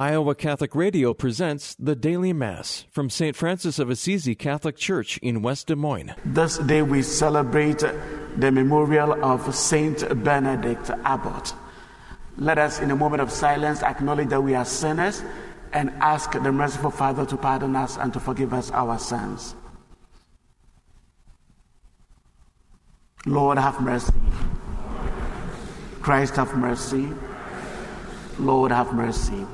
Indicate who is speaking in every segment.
Speaker 1: Iowa Catholic Radio presents the Daily Mass from St. Francis of Assisi Catholic Church in West Des Moines.
Speaker 2: This day we celebrate the memorial of Saint Benedict Abbot. Let us, in a moment of silence, acknowledge that we are sinners and ask the merciful Father to pardon us and to forgive us our sins. Lord, have mercy. Christ, have mercy. Lord, have mercy.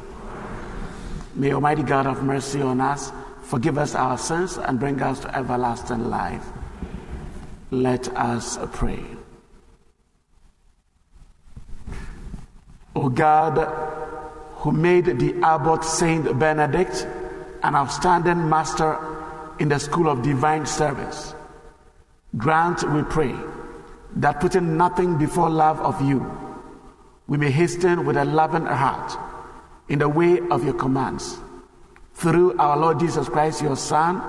Speaker 2: May Almighty God have mercy on us, forgive us our sins, and bring us to everlasting life. Let us pray. O God, who made the abbot Saint Benedict an outstanding master in the school of divine service, grant, we pray, that putting nothing before love of you, we may hasten with a loving heart in the way of your commands. Through our Lord Jesus Christ, your Son,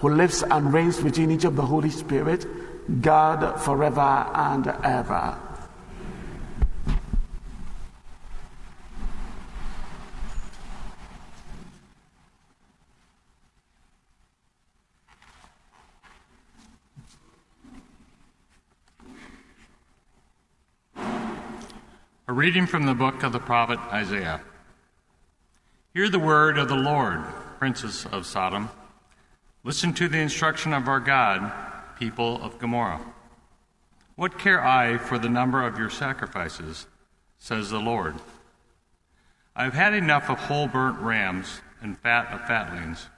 Speaker 2: who lives and reigns within each of the Holy Spirit, God forever and ever.
Speaker 3: A reading from the book of the prophet Isaiah. Hear the word of the Lord, princes of Sodom. Listen to the instruction of our God, people of Gomorrah. What care I for the number of your sacrifices, says the Lord? I have had enough of whole burnt rams and fat of fatlings.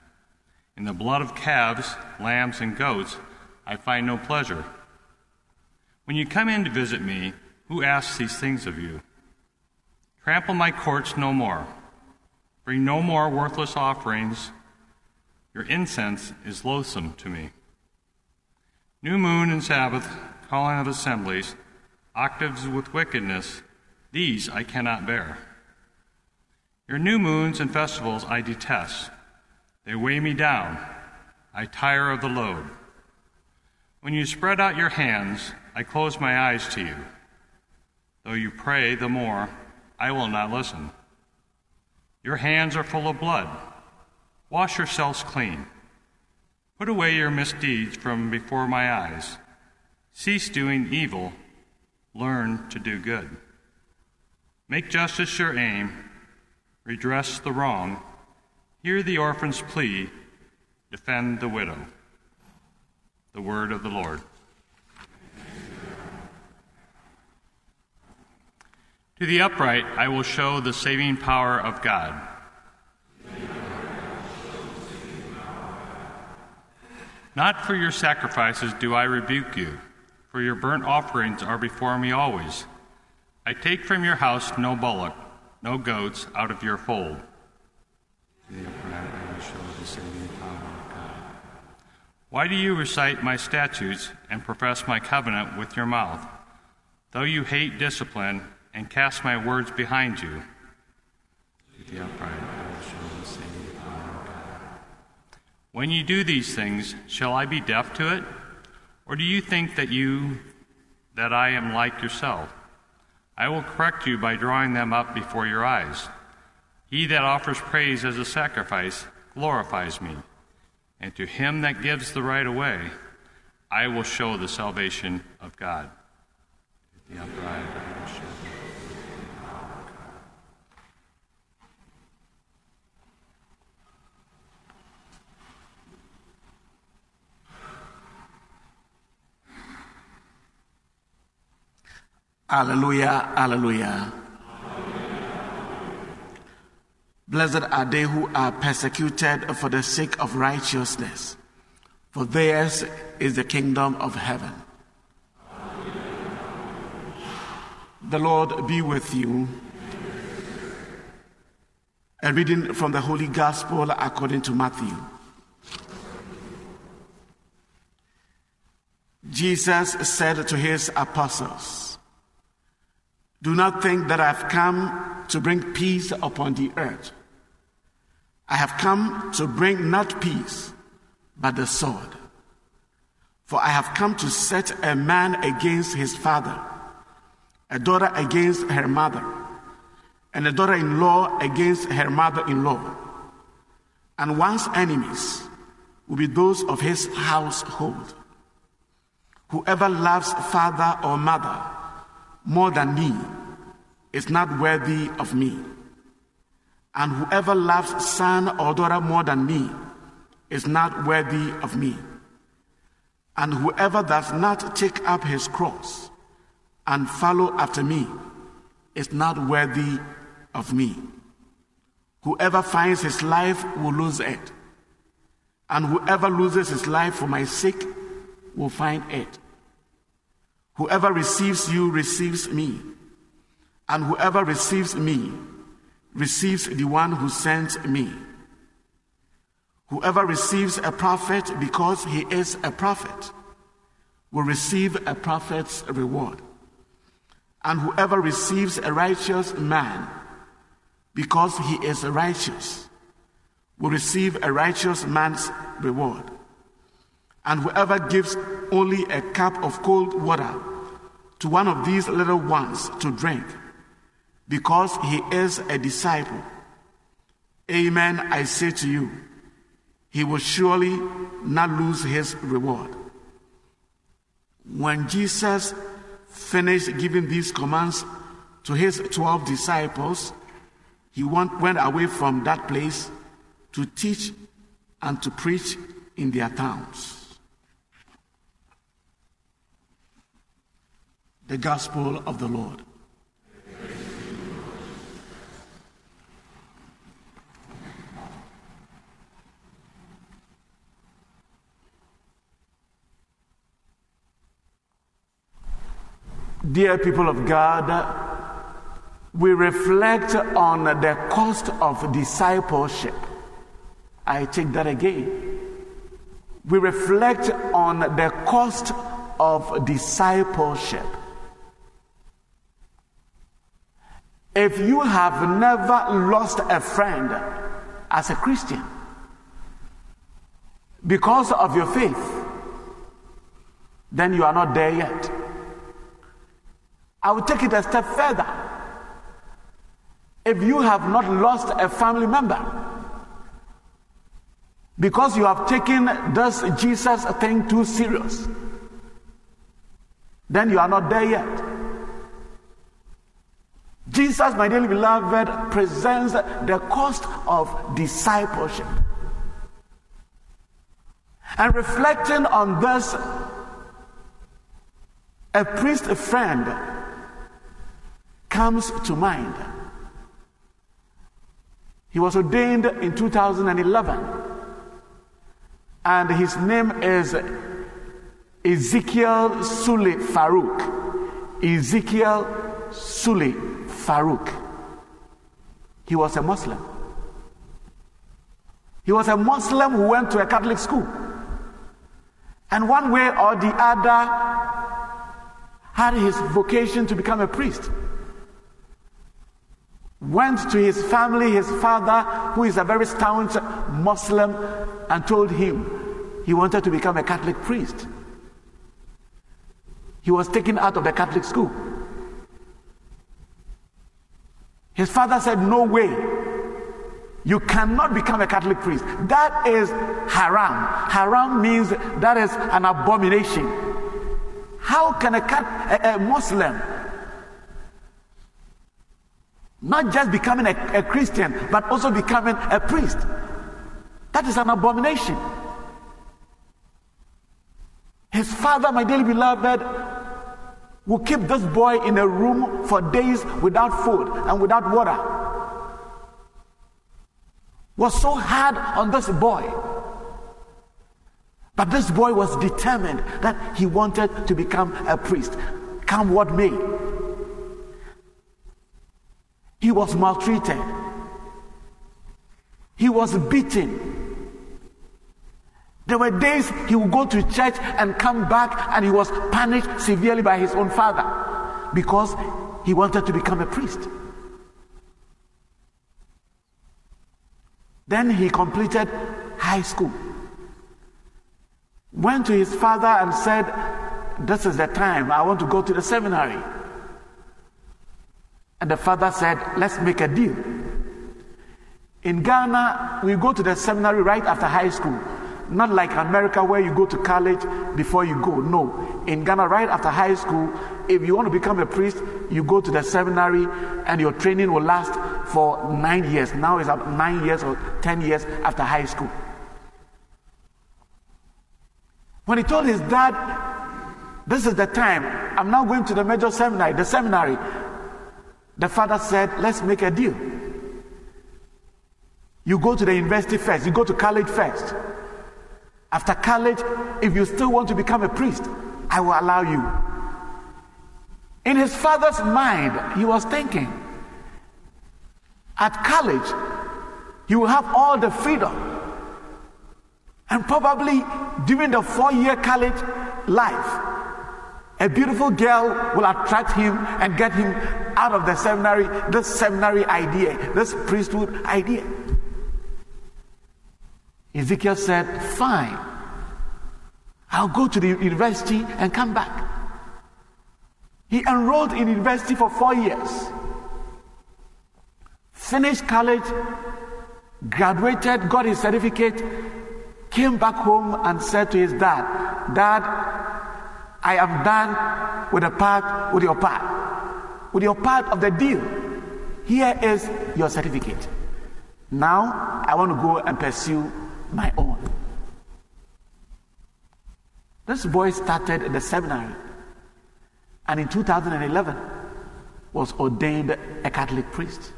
Speaker 3: In the blood of calves, lambs, and goats, I find no pleasure. When you come in to visit me, who asks these things of you? Trample my courts no more. Bring no more worthless offerings. Your incense is loathsome to me. New moon and Sabbath, calling of assemblies, octaves with wickedness, these I cannot bear. Your new moons and festivals I detest. They weigh me down. I tire of the load. When you spread out your hands, I close my eyes to you. Though you pray the more, I will not listen. Your hands are full of blood. Wash yourselves clean. Put away your misdeeds from before my eyes. Cease doing evil. Learn to do good. Make justice your aim. Redress the wrong. Hear the orphan's plea. Defend the widow. The word of the Lord. To the upright I will show the saving power of God. Not for your sacrifices do I rebuke you, for your burnt offerings are before me always. I take from your house no bullock, no goats out of your fold. Why do you recite my statutes and profess my covenant with your mouth? Though you hate discipline, and cast my words behind you. When you do these things, shall I be deaf to it? Or do you think that you that I am like yourself? I will correct you by drawing them up before your eyes. He that offers praise as a sacrifice glorifies me, and to him that gives the right away, I will show the salvation of God. The upright I will show.
Speaker 2: Hallelujah, hallelujah. Blessed are they who are persecuted for the sake of righteousness, for theirs is the kingdom of heaven. The Lord be with you. A reading from the Holy Gospel according to Matthew. Jesus said to his apostles, do not think that I've come to bring peace upon the earth. I have come to bring not peace, but the sword. For I have come to set a man against his father, a daughter against her mother, and a daughter in law against her mother in law. And one's enemies will be those of his household. Whoever loves father or mother more than me is not worthy of me. And whoever loves son or daughter more than me is not worthy of me. And whoever does not take up his cross and follow after me is not worthy of me. Whoever finds his life will lose it, and whoever loses his life for my sake will find it. Whoever receives you receives me, and whoever receives me receives the one who sent me. Whoever receives a prophet because he is a prophet will receive a prophet's reward. And whoever receives a righteous man because he is righteous will receive a righteous man's reward. And whoever gives only a cup of cold water to one of these little ones to drink because he is a disciple, Amen, I say to you he will surely not lose his reward. When Jesus finished giving these commands to his 12 disciples, he went, went away from that place to teach and to preach in their towns. The Gospel of the Lord. Dear people of God, we reflect on the cost of discipleship. I take that again. We reflect on the cost of discipleship. If you have never lost a friend as a Christian because of your faith, then you are not there yet. I will take it a step further. If you have not lost a family member, because you have taken this Jesus thing too serious, then you are not there yet. Jesus, my dearly beloved, presents the cost of discipleship. And reflecting on this, a priest a friend comes to mind. He was ordained in 2011, and his name is Ezekiel Sule Farouk. Ezekiel Sule Farouk. He was a Muslim. He was a Muslim who went to a Catholic school. And one way or the other had his vocation to become a priest went to his family, his father, who is a very staunch Muslim, and told him he wanted to become a Catholic priest. He was taken out of the Catholic school. His father said, No way. You cannot become a Catholic priest. That is haram. Haram means that is an abomination. How can a, a, a Muslim not just becoming a, a Christian, but also becoming a priest. That is an abomination. His father, my dearly beloved, will keep this boy in a room for days without food and without water. Was so hard on this boy. But this boy was determined that he wanted to become a priest, come what may. He was maltreated. He was beaten. There were days he would go to church and come back and he was punished severely by his own father because he wanted to become a priest. Then he completed high school. Went to his father and said, This is the time I want to go to the seminary. And the father said, Let's make a deal. In Ghana, we go to the seminary right after high school. Not like America where you go to college before you go. No. In Ghana, right after high school, if you want to become a priest, you go to the seminary and your training will last for nine years. Now it's up nine years or ten years after high school. When he told his dad, This is the time, I'm now going to the major seminary, the seminary, the father said, Let's make a deal. You go to the university first, you go to college first. After college, if you still want to become a priest, I will allow you. In his father's mind, he was thinking, at college, you will have all the freedom. And probably during the four year college life, a beautiful girl will attract him and get him out of the seminary, this seminary idea, this priesthood idea. Ezekiel said, Fine, I'll go to the university and come back. He enrolled in university for four years, finished college, graduated, got his certificate, came back home and said to his dad, Dad, I am done with part, with your part, with your part of the deal. Here is your certificate. Now I want to go and pursue my own. This boy started the seminary and in 2011 was ordained a Catholic priest.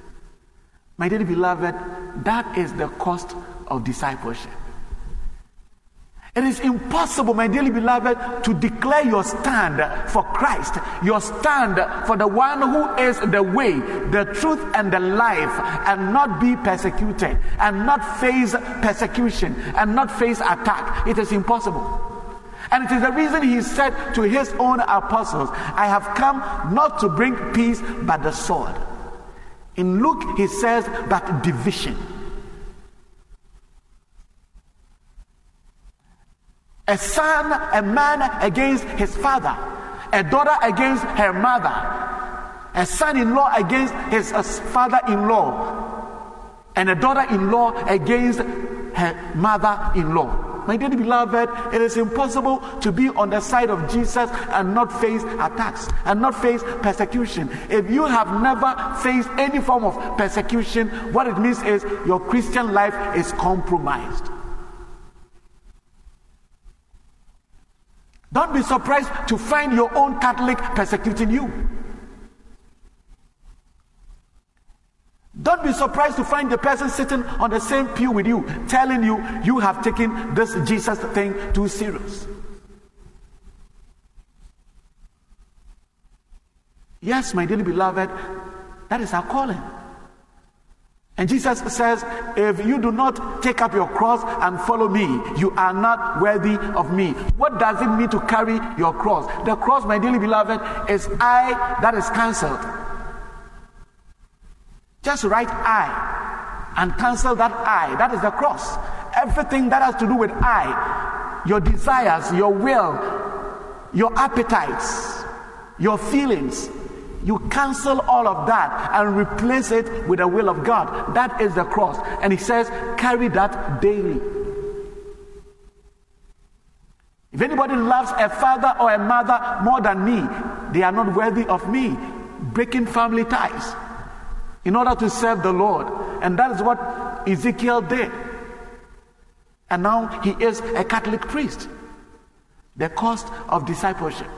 Speaker 2: My dear beloved, that is the cost of discipleship. It is impossible, my dearly beloved, to declare your stand for Christ, your stand for the one who is the way, the truth, and the life, and not be persecuted, and not face persecution, and not face attack. It is impossible. And it is the reason he said to his own apostles, I have come not to bring peace but the sword. In Luke, he says, but division. A son, a man against his father, a daughter against her mother, a son in law against his uh, father in law, and a daughter in law against her mother in law. My dear beloved, it is impossible to be on the side of Jesus and not face attacks and not face persecution. If you have never faced any form of persecution, what it means is your Christian life is compromised. Don't be surprised to find your own Catholic persecuting you. Don't be surprised to find the person sitting on the same pew with you telling you you have taken this Jesus thing too serious. Yes, my dearly beloved, that is our calling. And Jesus says, If you do not take up your cross and follow me, you are not worthy of me. What does it mean to carry your cross? The cross, my dearly beloved, is I that is cancelled. Just write I and cancel that I. That is the cross. Everything that has to do with I, your desires, your will, your appetites, your feelings, you cancel all of that and replace it with the will of God. That is the cross. And he says, carry that daily. If anybody loves a father or a mother more than me, they are not worthy of me. Breaking family ties in order to serve the Lord. And that is what Ezekiel did. And now he is a Catholic priest. The cost of discipleship.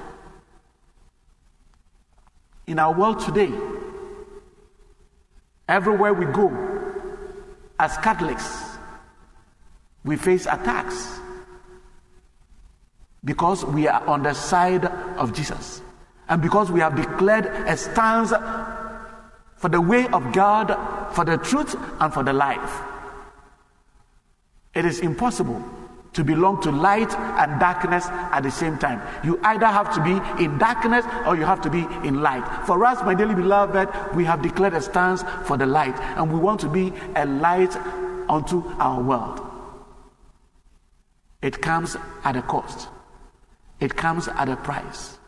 Speaker 2: In our world today, everywhere we go, as Catholics, we face attacks because we are on the side of Jesus and because we have declared a stance for the way of God, for the truth, and for the life. It is impossible to belong to light and darkness at the same time. You either have to be in darkness or you have to be in light. For us, my dearly beloved, we have declared a stance for the light, and we want to be a light unto our world. It comes at a cost, it comes at a price.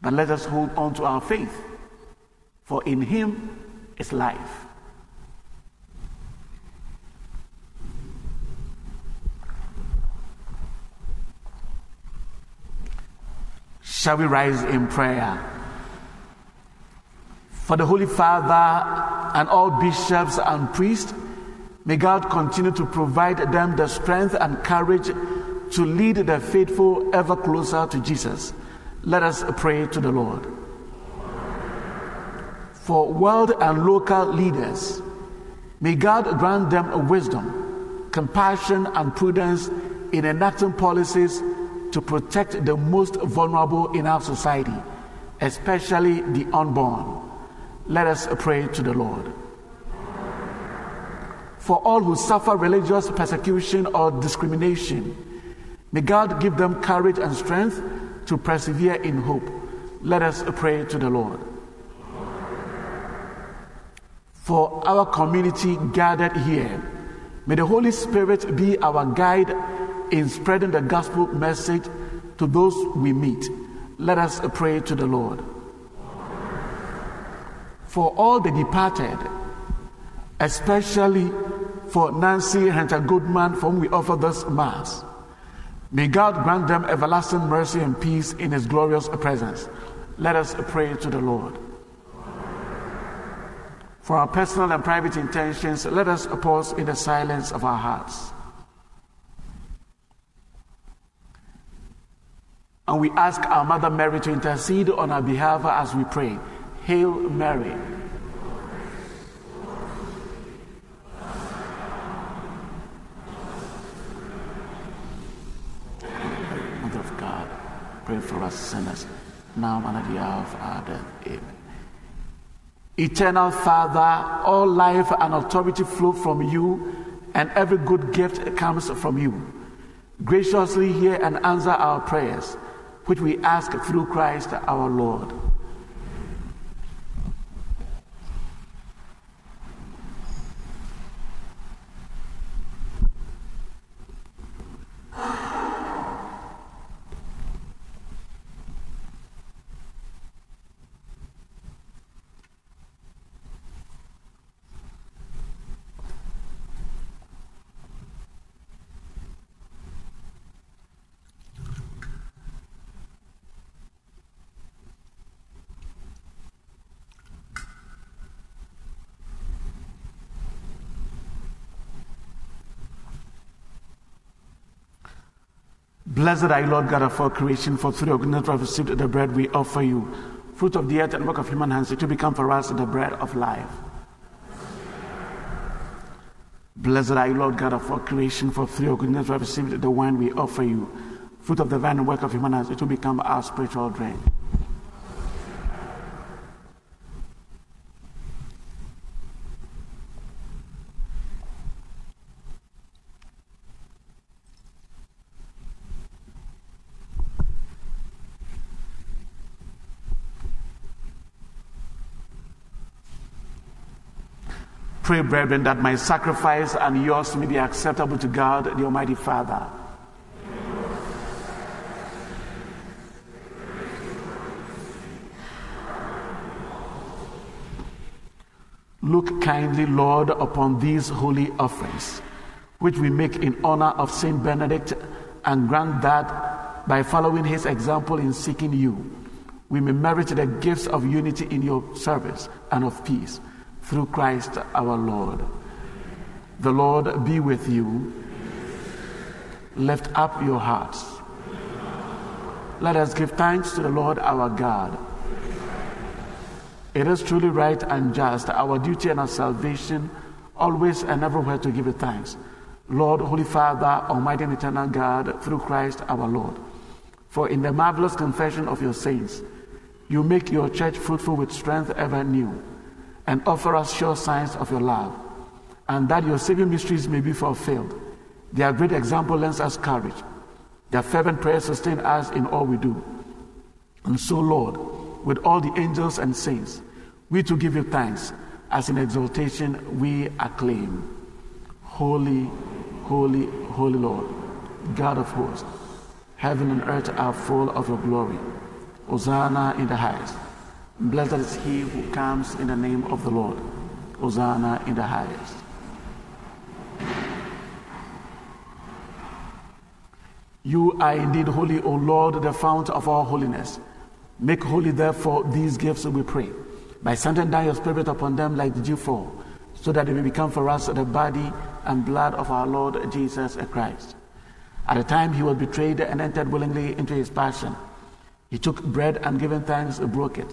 Speaker 2: But let us hold on to our faith. for in him is life. Shall we rise in prayer? For the Holy Father and all bishops and priests, may God continue to provide them the strength and courage to lead the faithful ever closer to Jesus. Let us pray to the Lord. For world and local leaders, may God grant them wisdom, compassion, and prudence in enacting policies to protect the most vulnerable in our society, especially the unborn. Let us pray to the Lord. For all who suffer religious persecution or discrimination, may God give them courage and strength to persevere in hope. Let us pray to the Lord. For our community gathered here, may the Holy Spirit be our guide in spreading the gospel message to those we meet. Let us pray to the Lord. For all the departed, especially for Nancy Hunter Goodman, for whom we offer this Mass, may God grant them everlasting mercy and peace in His glorious presence. Let us pray to the Lord. For our personal and private intentions, let us pause in the silence of our hearts. And we ask our Mother Mary to intercede on our behalf as we pray. Hail Mary. Mother of God, pray for us sinners, now and at the hour of our death. Amen. Eternal Father, all life and authority flow from you, and every good gift comes from you. Graciously hear and answer our prayers which we ask through Christ our Lord. Blessed are you, Lord God of all creation, for through your goodness we have received the bread we offer you, fruit of the earth and work of human hands, to become for us the bread of life. Blessed are you, Lord God of all creation, for through your goodness we have received the wine we offer you, fruit of the vine and work of human hands, to become our spiritual drink. Pray, brethren, that my sacrifice and yours may be acceptable to God, the Almighty Father. Look kindly, Lord, upon these holy offerings, which we make in honor of Saint Benedict, and grant that by following his example in seeking you, we may merit the gifts of unity in your service and of peace through Christ our Lord. The Lord be with you. Lift up your hearts. Let us give thanks to the Lord our God. It is truly right and just, our duty and our salvation, always and everywhere to give you thanks. Lord, Holy Father, Almighty and Eternal God, through Christ our Lord. For in the marvelous confession of your saints, you make your church fruitful with strength ever new and offer us sure signs of your love, and that your saving mysteries may be fulfilled. Their great example lends us courage. Their fervent prayers sustain us in all we do. And so, Lord, with all the angels and saints, we to give you thanks, as in exaltation we acclaim. Holy, holy, holy Lord, God of hosts, heaven and earth are full of your glory. Hosanna in the highest. Blessed is he who comes in the name of the Lord. Hosanna in the highest. You are indeed holy, O Lord, the fount of all holiness. Make holy, therefore, these gifts, we pray, by sending down your Spirit upon them like the dew fall, so that they may become for us the body and blood of our Lord Jesus Christ. At the time he was betrayed and entered willingly into his passion, he took bread and giving thanks, broke it,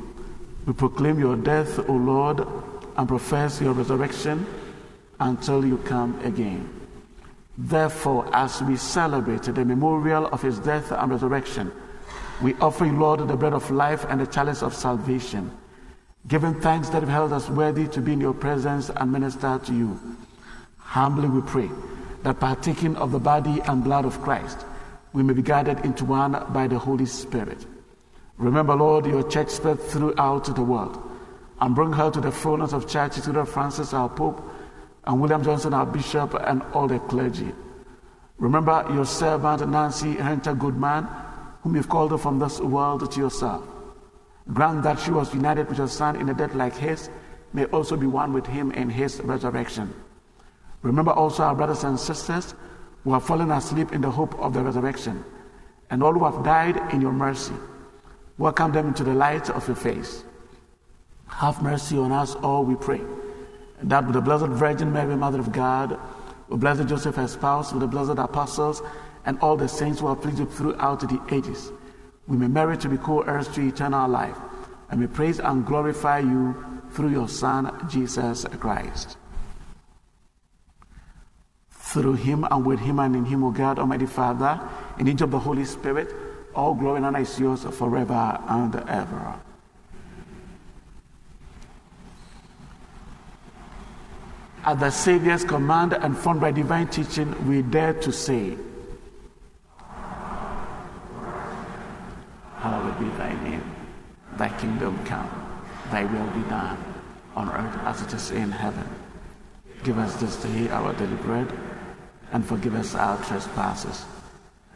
Speaker 2: We proclaim your death, O Lord, and profess your resurrection until you come again. Therefore, as we celebrate the memorial of his death and resurrection, we offer you, Lord, the bread of life and the chalice of salvation, giving thanks that have held us worthy to be in your presence and minister to you. Humbly we pray that partaking of the body and blood of Christ, we may be guided into one by the Holy Spirit. Remember, Lord, your church spread throughout the world and bring her to the fullness of church through Francis, our Pope, and William Joensen, our Bishop, and all the clergy. Remember your servant Nancy Hunter Goodman, whom you've called from this world to yourself. Grant that she was united with your Son in a death like his, may also be one with him in his resurrection. Remember also our brothers and sisters who have fallen asleep in the hope of the resurrection, and all who have died in your mercy. Welcome them into the light of your face. Have mercy on us all, we pray. That with the Blessed Virgin Mary, Mother of God, with Blessed Joseph, her spouse, with the blessed apostles, and all the saints who are pleased throughout the ages, we may merit to be co heirs to eternal life, and may praise and glorify you through your Son, Jesus Christ. Through him and with him and in him, O God, Almighty Father, in each of the Holy Spirit, all glory and honor is yours forever and ever. At the Savior's command and formed by divine teaching, we dare to say, Hallowed be thy name, thy kingdom come, thy will be done, on earth as it is in heaven. Give us this day our daily bread, and forgive us our trespasses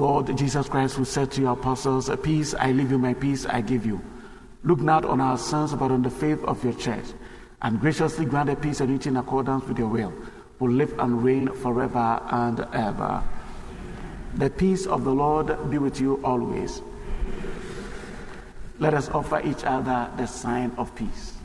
Speaker 2: Lord Jesus Christ, who said to your apostles, Peace I leave you, my peace I give you. Look not on our sins, but on the faith of your church, and graciously grant a peace and unity in accordance with your will, who live and reign forever and ever. The peace of the Lord be with you always. Let us offer each other the sign of peace.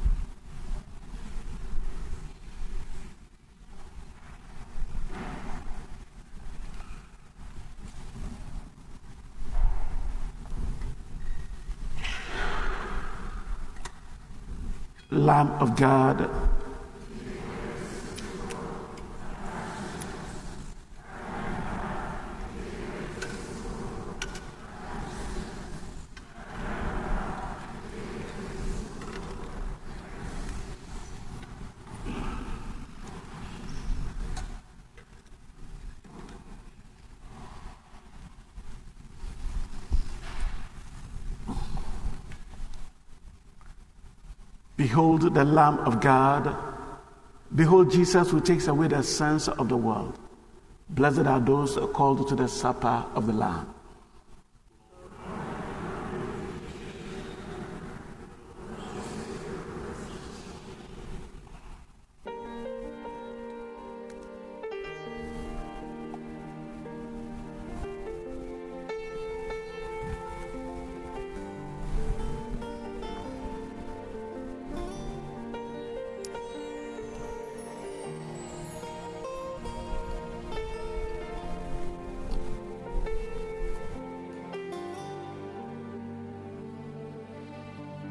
Speaker 2: Lamb of God. Behold the Lamb of God Behold, Jesus who takes away the sins of the world. Blessed are those called to the supper of the Lamb.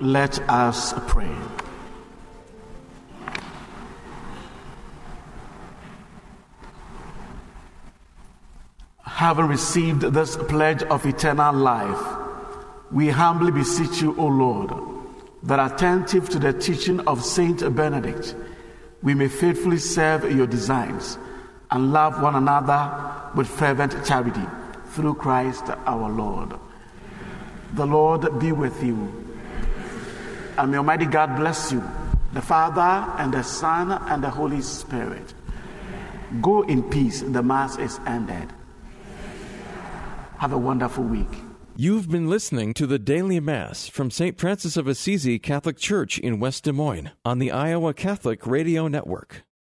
Speaker 2: Let us pray. Having received this pledge of eternal life, we humbly beseech you, O Lord, that attentive to the teaching of Saint Benedict, we may faithfully serve your designs and love one another with fervent charity through Christ our Lord. The Lord be with you and may Almighty God bless you, the Father and the Son and the Holy Spirit. Go in peace. The Mass is ended. Have a wonderful week.
Speaker 1: You've been listening to the Daily Mass from St. Francis of Assisi Catholic Church in West Des Moines on the Iowa Catholic Radio Network.